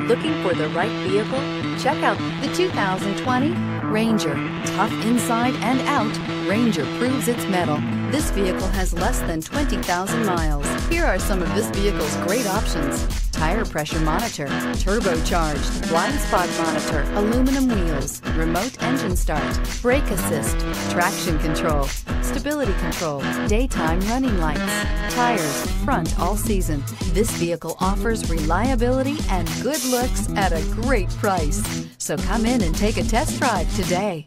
Looking for the right vehicle? Check out the 2020 Ranger. Tough inside and out, Ranger proves its mettle. This vehicle has less than 20,000 miles. Here are some of this vehicle's great options. Tire pressure monitor, turbocharged, blind spot monitor, aluminum wheels, remote engine start, brake assist, traction control, stability control, daytime running lights, tires, front all season. This vehicle offers reliability and good looks at a great price. So come in and take a test drive today.